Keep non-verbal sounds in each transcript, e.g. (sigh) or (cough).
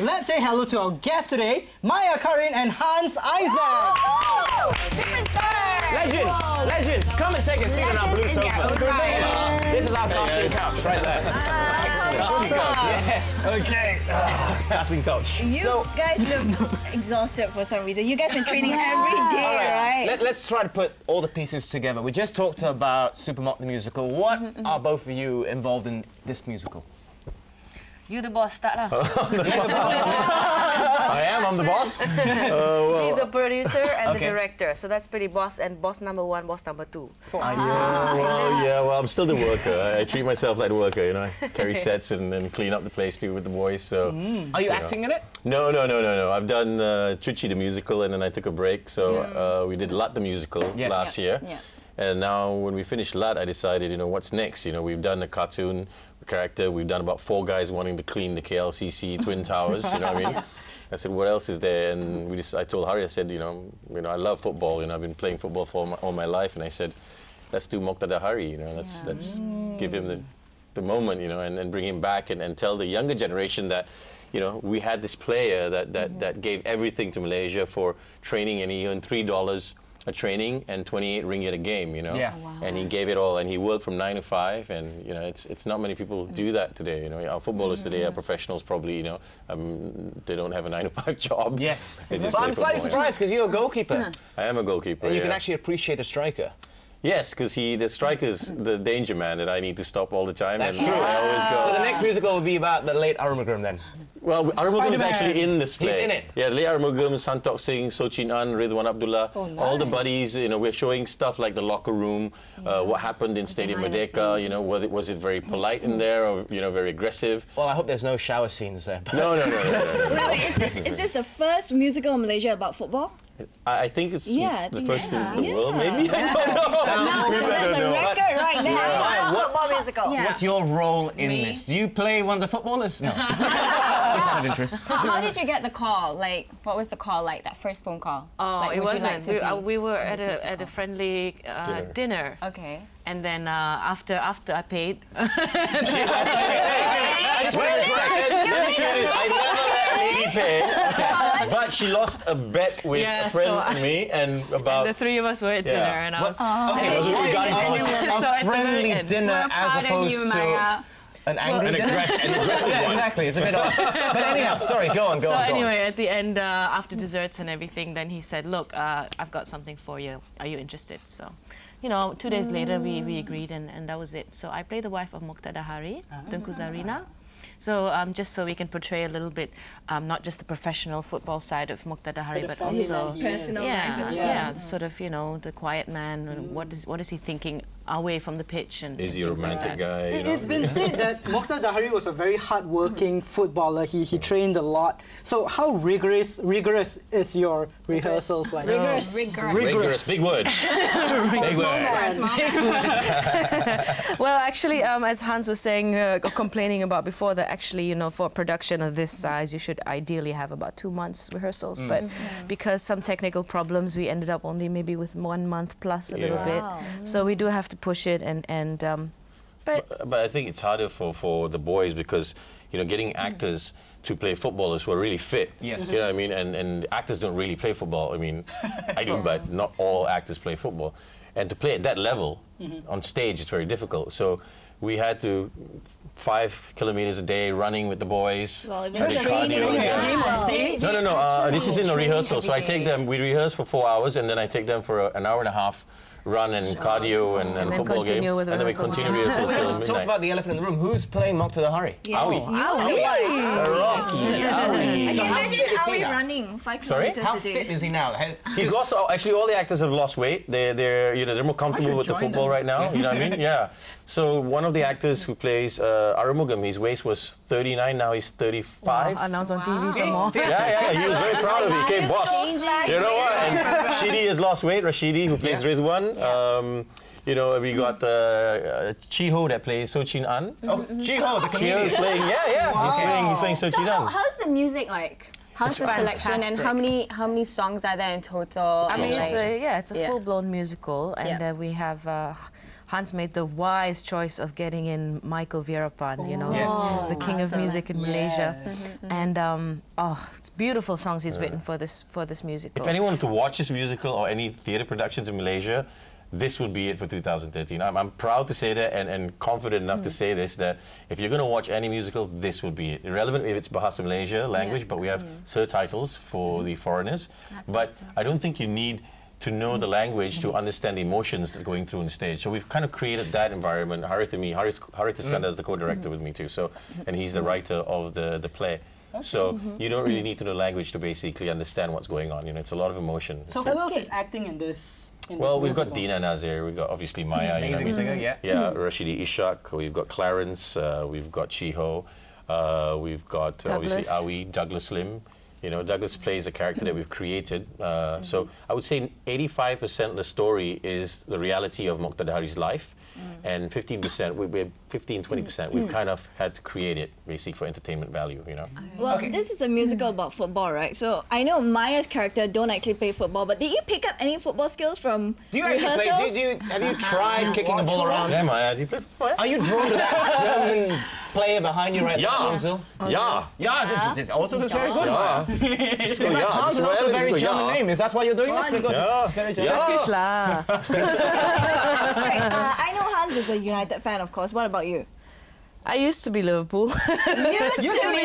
Let's say hello to our guests today, Maya Karin and Hans Isaac. Legends, legends, come and take a seat on our blue sofa. This is our casting couch right there. Excellent. Casting couch, yes. Okay. Ah, casting couch. You So, guys look exhausted for some reason. You guys been training (laughs) every day, all right? Let, us try to put all the pieces together. We just talked about Supermokh the musical. What mm-hmm, mm-hmm. are both of you involved in this musical? You the boss, tak lah. (laughs) I am, I'm the boss. (laughs) He's the producer and Okay. the director, so that's pretty boss and boss number one, boss number two. I Well, yeah, well, I'm still the worker. I, I treat myself like a worker, you know. I carry sets and then clean up the place too with the boys. So, Are you acting in it? no, no, no, no, no. I've done uh, Cuci the musical, and then I took a break. So uh, we did Lat the musical Yes. last year. Yeah. And now, when we finished Lat, I decided, you know, what's next? You know, we've done a cartoon character. We've done about four guys wanting to clean the KLCC Twin (laughs) Towers. You know what I mean? I said, what else is there? And we just, I told Harry, I said, you know, you know, I love football. You know, I've been playing football for all my, all my life. And I said, let's do Mokhtar Dahari. You know, let's let's mm. give him the, the moment. You know, and, and bring him back and, and tell the younger generation that. You know, we had this player that, that, that gave everything to Malaysia for training, and he earned three dollars a training and 28 ringgit a game. You know, Yeah. and he gave it all, and he worked from nine to five, and you know, it's it's not many people do that today. You know, our footballers today, are professionals probably, you know, um, they don't have a nine to five (laughs) job. Yes. They But I'm slightly surprised because you're a goalkeeper. I am a goalkeeper. You can actually appreciate a striker. Yes, because he, the striker's the danger man that I need to stop all the time. That's and true. I always go. So the next musical will be about the late Arumugam then. Well, Arumugam is actually in this play. He's in it? Yeah, Leah Arumugam, Santokh Singh, Soh Chin Ann, Ridwan Abdullah, Oh, all the buddies. You know, we're showing stuff like the locker room, uh, what happened in Stadium Behind Merdeka. You know, was it was it very polite in there or you know very aggressive? Well, I hope there's no shower scenes there. No, no, no, no. no, no. (laughs) Wait, wait, is this, is this the first musical in Malaysia about football? I, I think it's Yeah, the first yeah. in the world, Yeah. maybe. (laughs) I don't know. No, Maybe I that's don't a record right there. First football musical. Yeah. What's your role in Me? this? Do you play one of the footballers? No. (laughs) Just out of interest. How, how did you get the call? Like, what was the call like? That first phone call? Oh, like, it wasn't. like we, uh, we were at a at a friendly uh, Dinner. dinner. Okay. and then uh, after after I paid, (laughs) I just wait a second. Let me tell you this, I never let a lady pay, but she lost a bet with Yeah, a friend so and I- me, and about the three of us were at Yeah. dinner, and I was. Okay, was it regarding politics? So a the friendly very dinner as proud of opposed you, to Maya. an angry an, dinner. aggress- an aggressive Yeah, one. exactly. It's a bit odd. But (laughs) anyhow, sorry. Go on. Go So on. Go anyway, at the end, uh, after desserts and everything, then he said, "Look, uh, I've got something for you. Are you interested?" So, you know, two days later, we, we agreed, and, and that was it. So I play the wife of Mokhtar Dahari, Tunku Zarina. So um, just so we can portray a little bit, um, not just the professional football side of Mokhtar Dahari, the but also man he is. Personal life yeah, as yeah, well. Yeah. sort of you know the quiet man. and What is what is he thinking away from the pitch? And Is he a things like romantic guy? you It- know? It's been said that (laughs) Mokhtar Dahari was a very hardworking footballer. He, he trained a lot. So how rigorous rigorous is your rehearsals like? Rigorous. Rigorous. Rigorous, big word. (laughs) big word. (laughs) Well, actually, um, as Hans was saying, uh, complaining about before, that actually, you know, for a production of this size, you should ideally have about two months rehearsals. But because some technical problems, we ended up only maybe with one month plus a little Yeah. bit. So we do have to push it, and and um, but But I think it's harder for, for the boys because, you know, getting actors to play footballers who are really fit. Yes. You know what I mean? And, and actors don't really play football. I mean, I do, (laughs) but not all actors play football. And to play at that level on stage, it's very difficult. So we had to five kilometers a day running with the boys. Well, if and a cardio. on stage? No, no, no. Uh, this is in a rehearsal. So I take them. We rehearse for four hours, and then I take them for a, an hour and a half run and cardio and, and, And football game, continue with and then we rehearsals. continue rehearsals till Talked midnight. about the elephant in the room. Who's playing Mokhtar Dahari? Yes. Rocky, Can you So how imagine fit is how he we running five Sorry? kilometers How a day? fit is he now? He's lost. Actually, all the actors have lost weight. They're, they're, you know, they're more comfortable with the football them. right now. You know what I mean? (laughs) Yeah. So one of the actors who plays uh, Arumugam, his waist was 39. Now he's 35. announced on TV some more. (laughs) Yeah, yeah, yeah, he was very proud of it. He came boss. You know what? (laughs) And Shidi has lost weight. Rashidi, who plays Yeah. Ridwan. Um, you know, we got uh, uh, Chiho that plays So Soh Chin Ann. Oh, Jiho, the Chiho comedian. is playing. Yeah, yeah. He's playing. He's playing So Sochin how, An. how's the music like? How's the selection and how many how many songs are there in total? I mean, And, it's a, yeah, it's a Yeah. full-blown musical, and Yeah. uh, we have uh, Hans made the wise choice of getting in Michael Veerapen, you know, Yes. the king of music in Malaysia. Yes. And um, oh, it's beautiful songs he's written for this for this musical. If anyone to watch this musical or any theatre productions in Malaysia, this would be it for 2013. I'm, I'm proud to say that and, and confident enough to mm. say this that if you're going to watch any musical, this would be it. Irrelevant if it's Bahasa Malaysia language, but we have mm. subtitles for mm-hmm. the foreigners. but I don't think you need to know the language to understand the emotions that are going through on the stage. So we've kind of created that environment. Harith and me, Harith, Harith Iskandar is the co-director with me too. So, and he's the writer of the, the play. So you don't really need to know language to basically understand what's going on. You know, it's a lot of emotion. So who else is acting in this? In Well, this we've got musical? Dina Nadzir, we've got obviously Maya. you know Amazing what singer, yeah. Yeah, Rashidi Ishak, we've got Clarence, uh, we've got Chiho, uh, we've got uh, obviously Douglas. Awi, Douglas Lim. You know, Douglas plays a character that we've created. Uh, So I would say 85% of the story is the reality of Mokhtar Dahari's life, Mm. and 15%, we, we're 15, 20%, we've mm. kind of had to create it, basically, for entertainment value, you know. Oh, well, Okay. this is a musical about football, right? So I know Maya's character don't actually play football, but did you pick up any football skills from Do you actually play? rehearsals? Do, you- do you, have you uh-huh. tried kicking the ball around? Yeah, Maya, do you play? Are you drawn to that (laughs) German player behind you right Yeah. now, Hansel? Yeah. Yeah, this, this also looks very good. Yeah. (laughs) Just go, yeah, Hans is also a very German yeah. name. Is that why you're doing this? Because Yeah. it's very German. Yeah. Turkish lah. (laughs) Sorry, uh, I know Hans is a United fan, of course. What about you? I used to be Liverpool. (laughs) Used to be.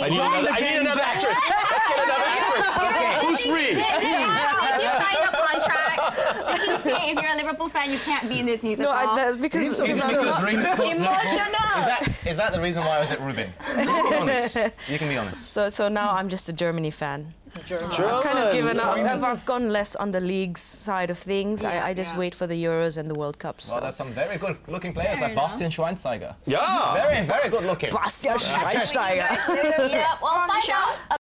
I need another, I need another actress. Let's get another (laughs) actress. Who's free? Did, did, did you sign a contract? Did he say if you're a Liverpool fan, you can't be in this musical? no, I, that, because Is it because Ring Sports Emotional. Is that, is that the reason why I was at Rubin? You can be honest. (laughs) You can be honest. so so now I'm just a Germany fan. German. I've kind of given up. I've, I've gone less on the leagues side of things. Yeah, I, I just yeah. wait for the Euros and the World Cups. Well, so. there's some very good looking players Fair like enough. Bastian Schweinsteiger. Yeah. Very, very good looking. Bastian Schweinsteiger. yeah, well, find out